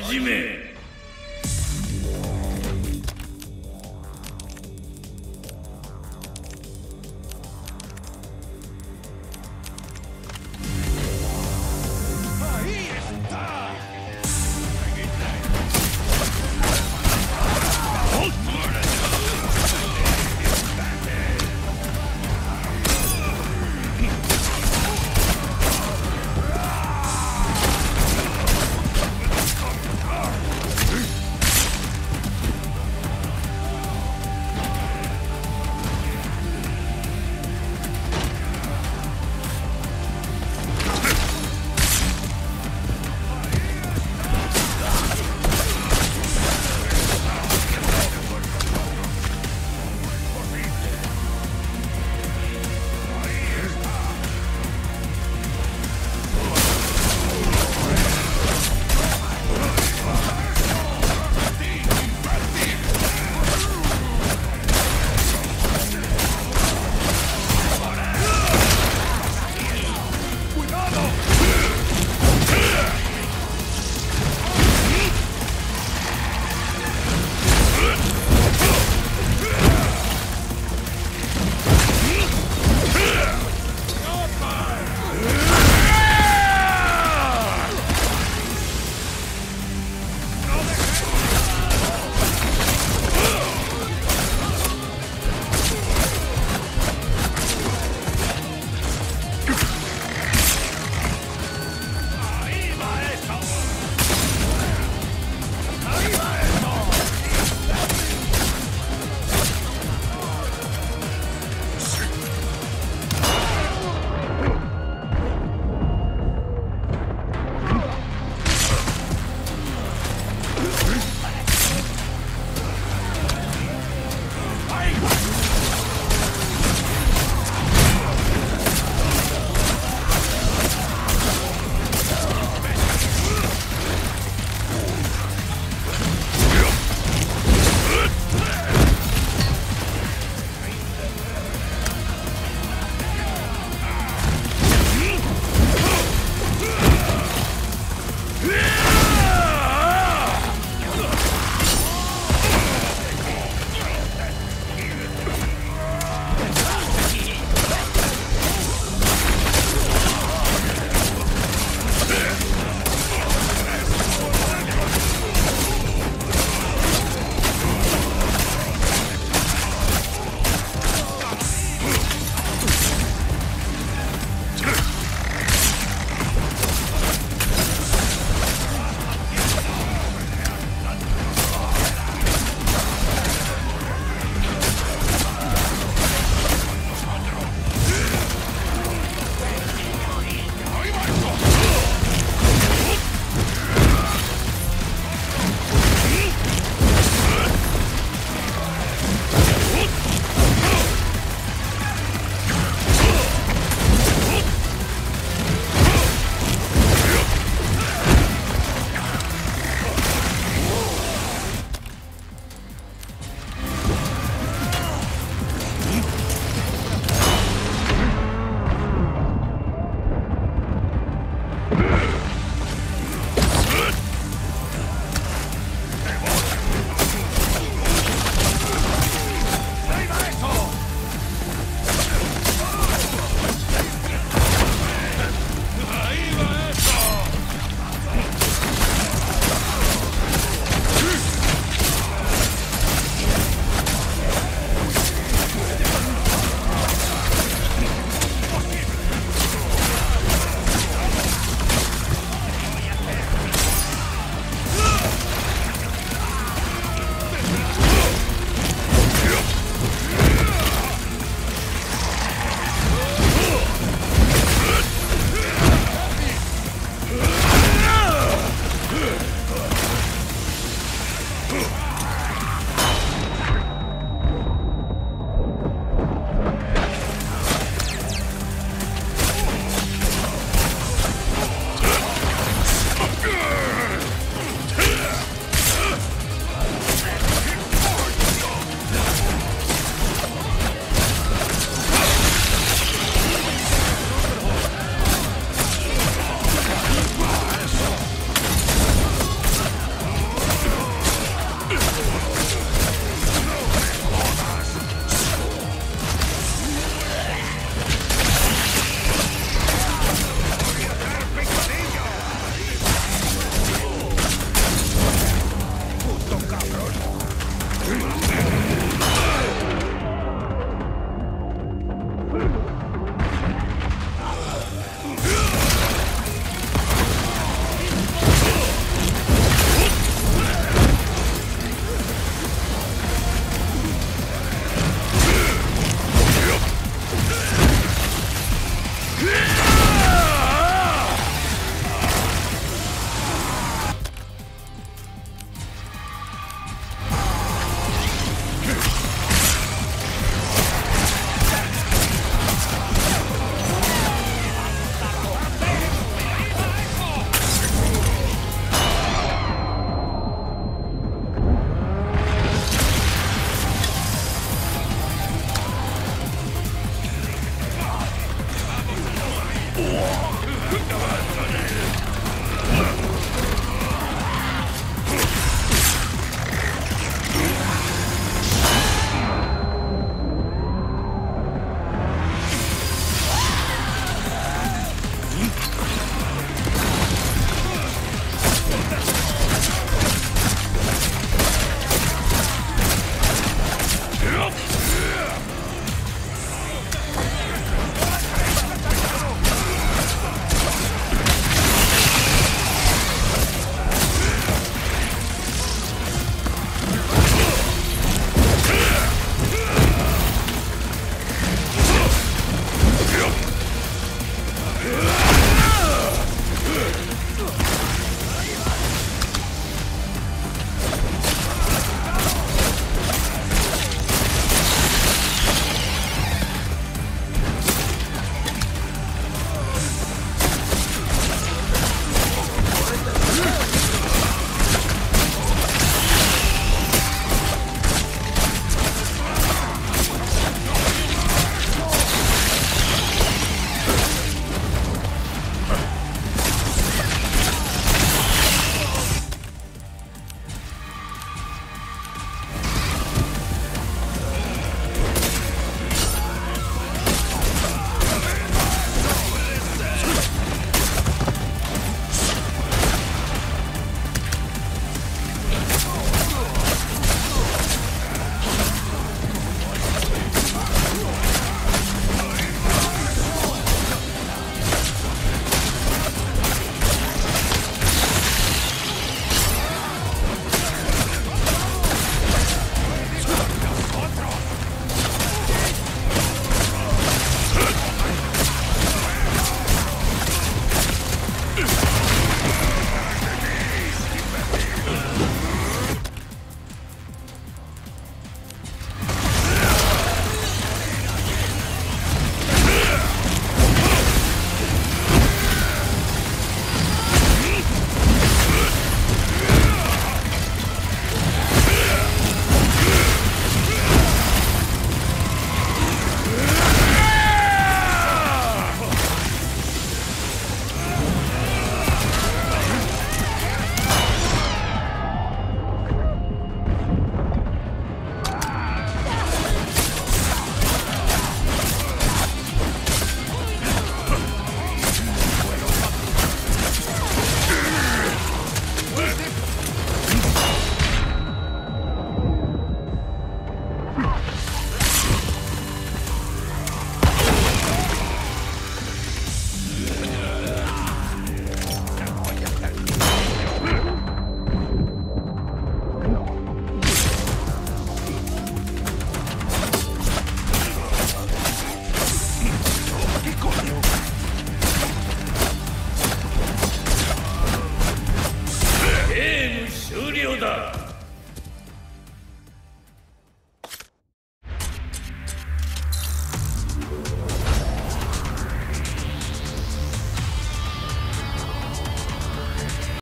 始め。